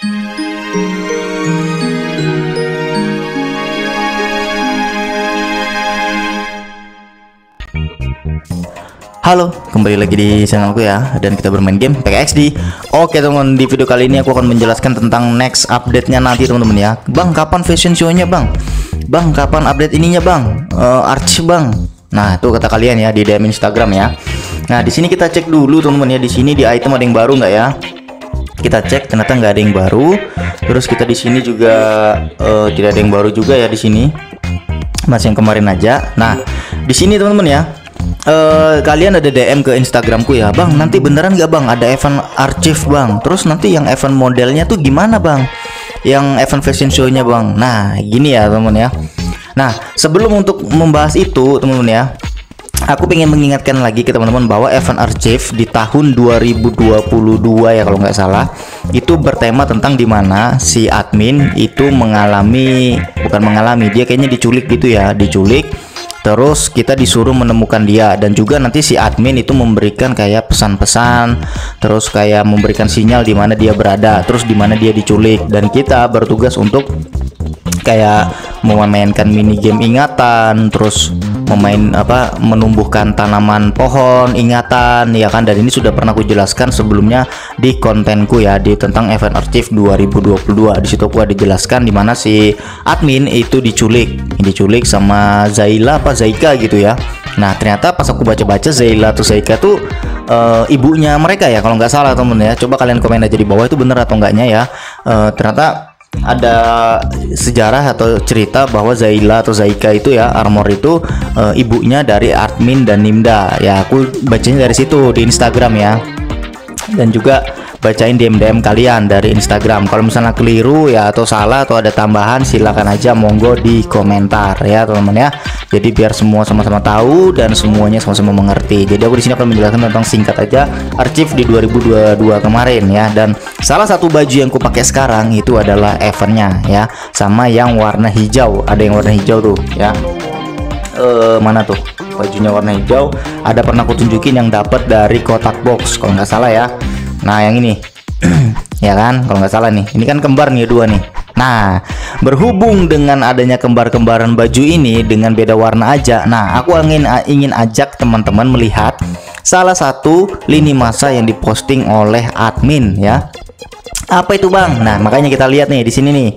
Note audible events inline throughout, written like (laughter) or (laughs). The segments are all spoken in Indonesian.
Halo, kembali lagi di channelku ya Dan kita bermain game PKXD Oke teman di video kali ini aku akan menjelaskan tentang next update-nya nanti teman-teman ya Bang, kapan fashion show-nya bang? Bang, kapan update ininya bang? Uh, Arch bang Nah, itu kata kalian ya di DM Instagram ya Nah, di sini kita cek dulu teman-teman ya Di sini di item ada yang baru nggak ya? Kita cek ternyata nggak ada yang baru. Terus kita di sini juga uh, tidak ada yang baru juga ya di sini. Masih yang kemarin aja. Nah, di sini teman-teman ya, uh, kalian ada DM ke Instagramku ya Bang nanti beneran gak Bang? Ada event archive Bang. Terus nanti yang event modelnya tuh gimana Bang? Yang event fashion show-nya Bang. Nah gini ya teman ya. Nah sebelum untuk membahas itu teman-teman ya aku pengen mengingatkan lagi ke teman-teman bahwa event archive di tahun 2022 ya kalau nggak salah itu bertema tentang di mana si admin itu mengalami bukan mengalami dia kayaknya diculik gitu ya diculik. Terus kita disuruh menemukan dia dan juga nanti si admin itu memberikan kayak pesan-pesan, terus kayak memberikan sinyal di mana dia berada, terus di mana dia diculik. Dan kita bertugas untuk kayak memainkan mini game ingatan terus memain apa menumbuhkan tanaman pohon ingatan ya kan? Dan ini sudah pernah aku jelaskan sebelumnya di kontenku ya di tentang event archive 2022 di situ aku ada jelaskan di mana si admin itu diculik. Diculik sama Zaila apa Zaika gitu ya. Nah ternyata pas aku baca-baca Zaila atau Zaika tuh uh, ibunya mereka ya kalau nggak salah temen ya. Coba kalian komen aja di bawah itu bener atau enggaknya ya. Uh, ternyata ada sejarah atau cerita bahwa Zaila atau Zaika itu ya Armor itu e, ibunya dari admin dan Nimda. Ya aku bacanya dari situ di Instagram ya dan juga bacain DM DM kalian dari Instagram. Kalau misalnya keliru ya atau salah atau ada tambahan silakan aja monggo di komentar ya teman-teman ya. Jadi biar semua sama-sama tahu dan semuanya sama-sama mengerti. Jadi aku di sini akan menjelaskan tentang singkat aja arsip di 2022 kemarin ya. Dan salah satu baju yang ku pakai sekarang itu adalah eventnya ya sama yang warna hijau. Ada yang warna hijau tuh ya uh, mana tuh? Bajunya warna hijau. Ada pernah aku tunjukin yang dapat dari kotak box kalau nggak salah ya. Nah yang ini. (clears throat) Ya kan? Kalau nggak salah nih. Ini kan kembar nih dua nih. Nah berhubung dengan adanya kembar-kembaran baju ini dengan beda warna aja nah aku ingin ingin ajak teman-teman melihat salah satu lini masa yang diposting oleh admin ya apa itu bang? Nah makanya kita lihat nih di sini nih.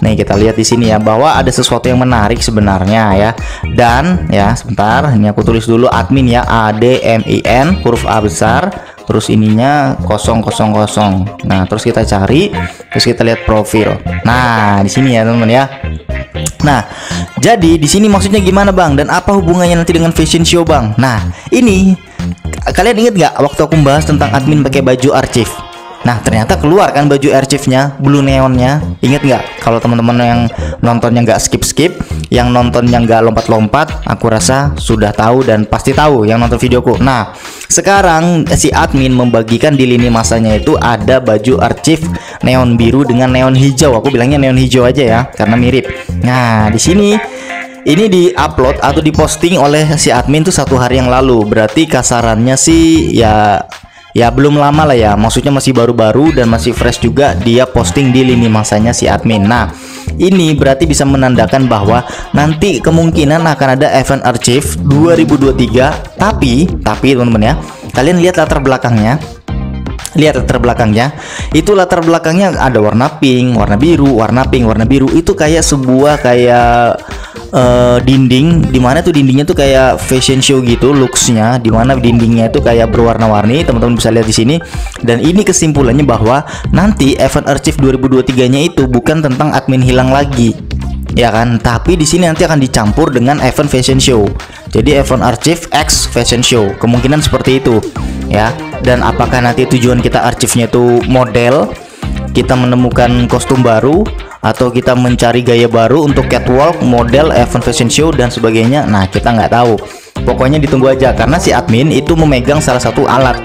Nih kita lihat di sini ya bahwa ada sesuatu yang menarik sebenarnya ya. Dan ya sebentar ini aku tulis dulu admin ya A D M I N huruf A besar terus ininya 000 nah terus kita cari terus kita lihat profil. Nah di sini ya teman-teman ya. Nah jadi di sini maksudnya gimana bang? Dan apa hubungannya nanti dengan fashion show bang? Nah ini kalian inget nggak waktu aku membahas tentang admin pakai baju archive Nah ternyata keluar kan baju archive-nya Blue neonnya. Ingat nggak? Kalau teman-teman yang nontonnya nggak skip-skip Yang nontonnya nggak lompat-lompat Aku rasa sudah tahu dan pasti tahu yang nonton videoku. Nah sekarang si admin membagikan di lini masanya itu Ada baju archive neon biru dengan neon hijau. Aku bilangnya neon hijau aja ya Karena mirip. Nah di sini ini di upload atau diposting oleh si admin tuh satu hari yang lalu. Berarti kasarannya sih ya ya belum lama lah ya. Maksudnya masih baru-baru dan masih fresh juga dia posting di lini masanya si admin. Nah ini berarti bisa menandakan bahwa nanti kemungkinan akan ada event archive 2023 tapi tapi teman-teman ya kalian lihat latar belakangnya lihat latar belakangnya. Itu latar belakangnya ada warna pink warna biru warna pink warna biru. Itu kayak sebuah kayak uh, dinding. Di mana tuh dindingnya tuh kayak fashion show gitu looksnya. Di mana dindingnya itu kayak berwarna-warni teman-teman bisa lihat di sini. Dan ini kesimpulannya bahwa nanti event archive 2023 nya itu bukan tentang admin hilang lagi ya kan tapi di sini nanti akan dicampur dengan event fashion show jadi event archive X fashion show kemungkinan seperti itu ya dan apakah nanti tujuan kita archive-nya itu model kita menemukan kostum baru atau kita mencari gaya baru untuk catwalk, model, event fashion show dan sebagainya. Nah, kita nggak tahu. Pokoknya ditunggu aja karena si admin itu memegang salah satu alat.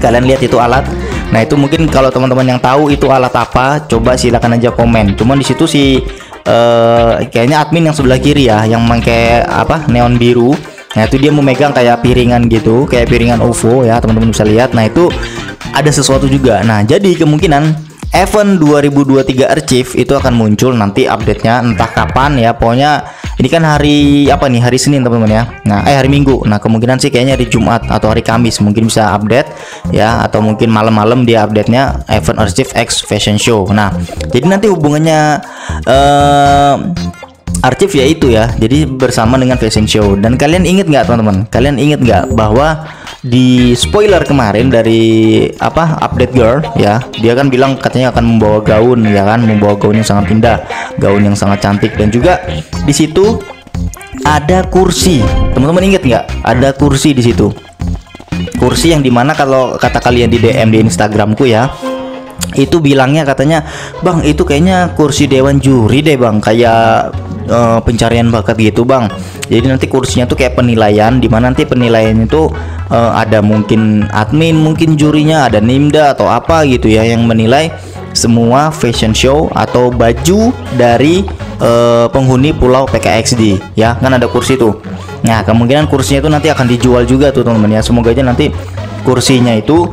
Kalian lihat itu alat. Nah, itu mungkin kalau teman-teman yang tahu itu alat apa, coba silakan aja komen. Cuman di situ si uh, kayaknya admin yang sebelah kiri ya, yang pakai apa? neon biru. Nah, itu dia memegang kayak piringan gitu, kayak piringan UFO ya, teman-teman bisa lihat. Nah, itu ada sesuatu juga. Nah, jadi kemungkinan event 2023 Archive itu akan muncul nanti update-nya entah kapan ya pokoknya ini kan hari apa nih hari Senin teman-teman ya nah eh hari Minggu nah kemungkinan sih kayaknya hari Jumat atau hari Kamis mungkin bisa update ya atau mungkin malam-malam dia update-nya event Archive X Fashion Show. Nah jadi nanti hubungannya eh Archive ya itu ya jadi bersama dengan fashion show. Dan kalian inget nggak teman-teman? Kalian inget nggak bahwa di spoiler kemarin dari apa update girl ya dia kan bilang katanya akan membawa gaun ya kan? Membawa gaun yang sangat indah gaun yang sangat cantik. Dan juga di situ ada kursi. Teman-teman inget nggak? Ada kursi di situ kursi yang di mana kalau kata kalian di DM di Instagramku ya itu bilangnya katanya bang itu kayaknya kursi dewan juri deh bang. Kayak uh, pencarian bakat gitu bang. Jadi nanti kursinya tuh kayak penilaian di mana nanti penilaian itu uh, ada mungkin admin mungkin jurinya ada nimda atau apa gitu ya yang menilai semua fashion show atau baju dari uh, penghuni pulau PKXD ya. Kan ada kursi tuh nah kemungkinan kursinya itu nanti akan dijual juga tuh teman-teman ya. Semoga aja nanti kursinya itu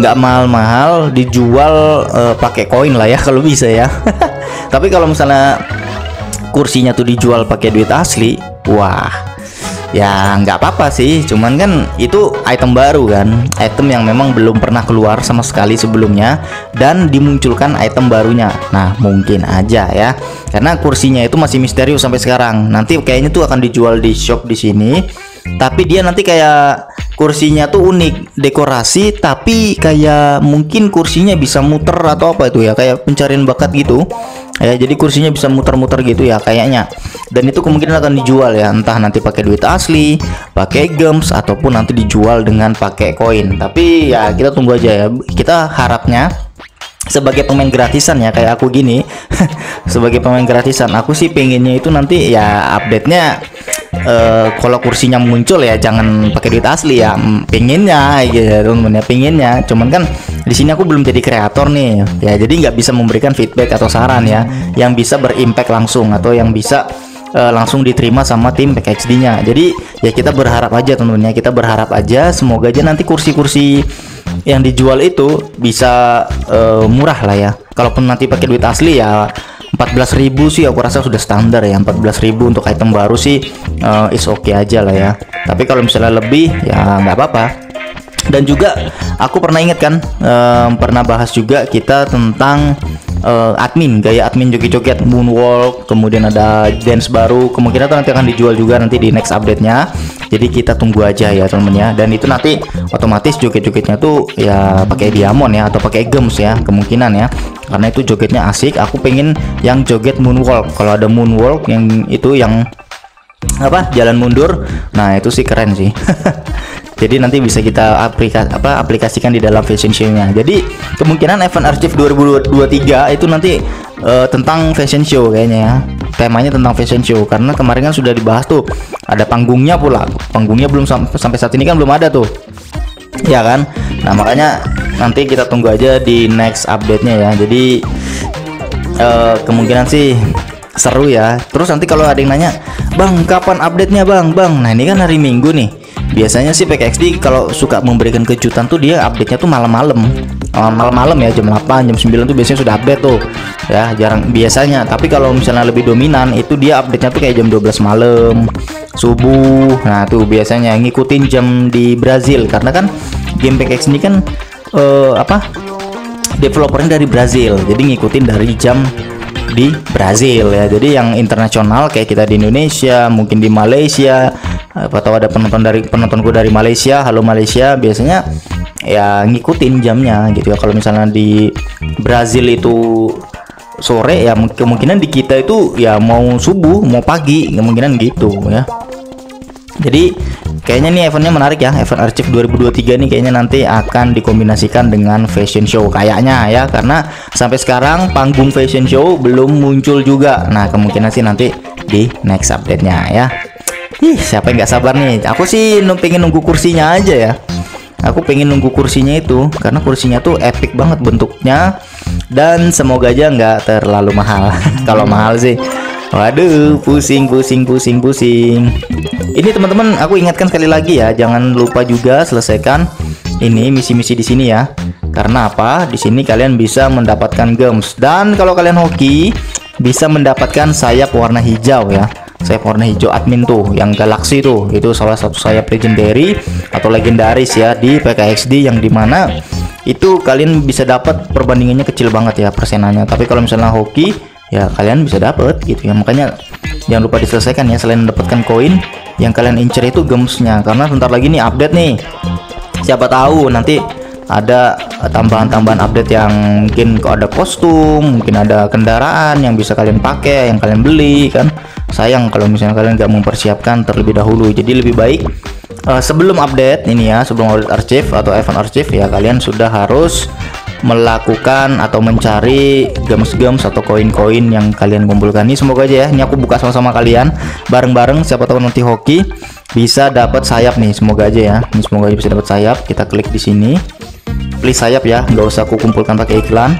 nggak uh, mahal-mahal dijual uh, pakai koin lah ya (laughs) kalau bisa ya. (laughs) Tapi kalau misalnya kursinya tuh dijual pakai duit asli wah ya nggak apa-apa sih. Cuman kan itu item baru kan. Item yang memang belum pernah keluar sama sekali sebelumnya dan dimunculkan item barunya. Nah mungkin aja ya. Karena kursinya itu masih misterius sampai sekarang. Nanti kayaknya tuh akan dijual di shop di sini. Tapi dia nanti kayak kursinya tuh unik dekorasi tapi kayak mungkin kursinya bisa muter atau apa itu ya. Kayak pencarian bakat gitu ya jadi kursinya bisa muter-muter gitu ya kayaknya. Dan itu kemungkinan akan dijual ya entah nanti pakai duit asli pakai gems ataupun nanti dijual dengan pakai koin. Tapi ya kita tunggu aja ya. Kita harapnya sebagai pemain gratisan ya kayak aku gini. (laughs) Sebagai pemain gratisan aku sih pengennya itu nanti ya update nya uh, kalau kursinya muncul ya jangan pakai duit asli ya pengennya gitu temen ya pengennya cuman kan di sini aku belum jadi kreator nih ya jadi nggak bisa memberikan feedback atau saran ya yang bisa berimpact langsung atau yang bisa uh, langsung diterima sama tim PKXD-nya. Jadi ya kita berharap aja teman-teman ya, kita berharap aja semoga aja nanti kursi-kursi yang dijual itu bisa uh, murah lah ya. Kalaupun nanti pakai duit asli ya 14.000 sih aku rasa sudah standar ya. 14.000 untuk item baru sih uh, is oke okay aja lah ya. Tapi kalau misalnya lebih ya nggak apa-apa. Dan juga aku pernah ingat kan um, pernah bahas juga kita tentang uh, admin gaya admin joget-joget moonwalk kemudian ada dance baru kemungkinan nanti akan dijual juga nanti di next update nya jadi kita tunggu aja ya temen ya. Dan itu nanti otomatis joget-jogetnya tuh ya pakai diamond ya atau pakai gems ya kemungkinan ya. Karena itu jogetnya asik. Aku pengen yang joget moonwalk. Kalau ada moonwalk yang itu yang apa? Jalan mundur. Nah itu sih keren sih. (laughs) Jadi nanti bisa kita aplikasi apa aplikasikan di dalam fashion show-nya. Jadi kemungkinan event archive 2023 itu nanti uh, tentang fashion show kayaknya ya temanya tentang fashion show. Karena kemarin kan sudah dibahas tuh ada panggungnya pula. Panggungnya belum sam sampai saat ini kan belum ada tuh. Ya kan? Nah makanya nanti kita tunggu aja di next update-nya ya. Jadi uh, kemungkinan sih seru ya. Terus nanti kalau ada yang nanya bang kapan update-nya bang? Bang nah ini kan hari minggu nih. Biasanya sih PKXD kalau suka memberikan kejutan tuh dia update-nya tuh malam-malam malam-malam ya jam 8 jam 9 tuh biasanya sudah update tuh. Ya jarang biasanya. Tapi kalau misalnya lebih dominan itu dia update-nya tuh kayak jam 12 malam subuh. Nah tuh biasanya ngikutin jam di Brazil. Karena kan game PKX ini kan uh, apa developernya dari Brazil. Jadi ngikutin dari jam di Brazil ya. Jadi yang internasional kayak kita di Indonesia mungkin di Malaysia atau ada penonton dari penontonku dari Malaysia halo Malaysia biasanya ya ngikutin jamnya gitu ya. Kalau misalnya di Brazil itu sore ya kemungkinan di kita itu ya mau subuh mau pagi kemungkinan gitu ya. Jadi kayaknya nih eventnya menarik ya event Archive 2023 nih kayaknya nanti akan dikombinasikan dengan fashion show kayaknya ya. Karena sampai sekarang panggung fashion show belum muncul juga. Nah kemungkinan sih nanti di next update nya ya. Ih, siapa yang nggak sabar nih? Aku sih pengen nunggu kursinya aja ya. Aku pengen nunggu kursinya itu karena kursinya tuh epic banget bentuknya dan semoga aja nggak terlalu mahal. (laughs) Kalau mahal sih Waduh, pusing, pusing, pusing, pusing. Ini teman-teman, aku ingatkan sekali lagi ya, jangan lupa juga selesaikan ini misi-misi di sini ya. Karena apa? Di sini kalian bisa mendapatkan gems dan kalau kalian hoki bisa mendapatkan sayap warna hijau ya. Sayap warna hijau admin tuh yang galaksi tuh. Itu salah satu sayap legendary atau legendaris ya di PKXD yang di mana itu kalian bisa dapat perbandingannya kecil banget ya persenannya tapi kalau misalnya hoki ya kalian bisa dapat gitu ya. Makanya jangan lupa diselesaikan ya selain mendapatkan koin yang kalian incer itu gemsnya. Karena sebentar lagi nih update nih. Siapa tahu nanti ada tambahan-tambahan update yang mungkin kok ada kostum, mungkin ada kendaraan yang bisa kalian pakai, yang kalian beli kan. Sayang kalau misalnya kalian nggak mempersiapkan terlebih dahulu. Jadi lebih baik uh, sebelum update ini ya, sebelum update archive atau event archive ya kalian sudah harus melakukan atau mencari gems-gems atau koin-koin yang kalian kumpulkan. Ini semoga aja ya ini aku buka sama-sama kalian. Bareng-bareng siapa tahu nanti hoki bisa dapat sayap nih. Semoga aja ya ini semoga aja bisa dapat sayap. Kita klik di sini. Please sayap ya nggak usah aku kumpulkan pakai iklan.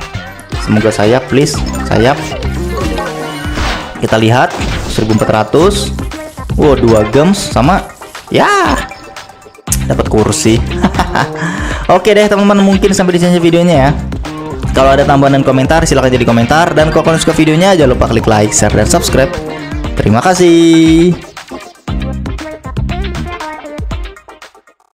Semoga sayap please sayap. Kita lihat 1400 wow dua gems sama ya dapat kursi. (laughs) Oke deh teman-teman mungkin sampai di sini videonya ya. Kalau ada tambahan dan komentar silahkan jadi komentar. Dan kalau kalian suka videonya jangan lupa klik like share dan subscribe. Terima kasih